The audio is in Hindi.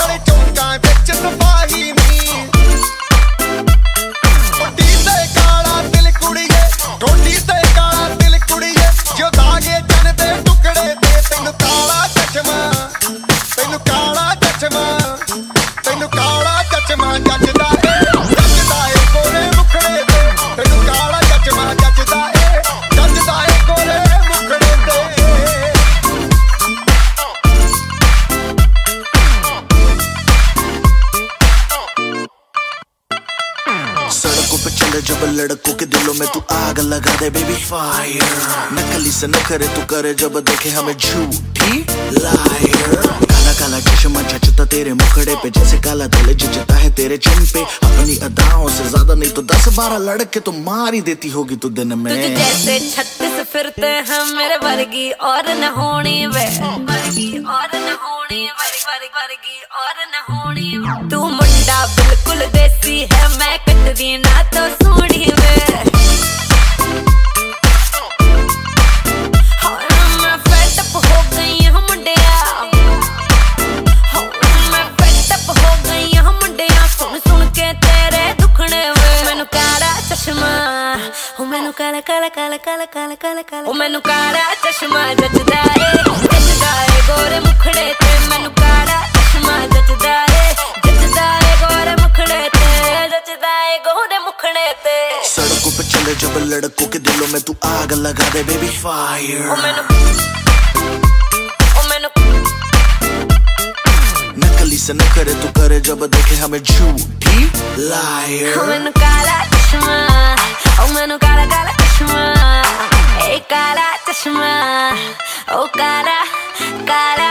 Shut it down. में तू आग लगा दे बेबी फायर नकली से नखरे तू करे, जब देखे हमें झूठी लायर काला काला चश्मा जचता तेरे मुखड़े पे, जैसे काला दिल जचता है तेरे चिन पे. अपनी अदाओं से ज़्यादा नहीं तो दस, बारह लड़के तो मार ही देती होगी तू दिन में. जैसे छत्तीस फिरते हैं मेरे वर्गी, और न होनी वे. वर्गी, और न होनी वर्गी वर्गी, और न होनी तू मुंडा बिल्कुल देसी है, मैं ਲੱਗਦੀ ਨਾ ਤੋ ਸੋਹਣੀ ਮੈਂ ਮੈਨੂੰ ਕਾਲਾ ਕਾਲਾ ਕਾਲਾ ਕਾਲਾ ਕਾਲਾ ਕਾਲਾ। ਉਹ ਮੈਨੂੰ ਕਾਲਾ ਚਸ਼ਮਾ ਜੱਜਦਾ ਏ। दे जब लड़कों के दिलों में तू आग लगा दे बेबी फायर नकली से न करे तू करे जब देखे हमें झूठी लायर मैंने काला चश्मा ओ मैंने काला काला चश्मा ए काला चश्मा ओ काला काला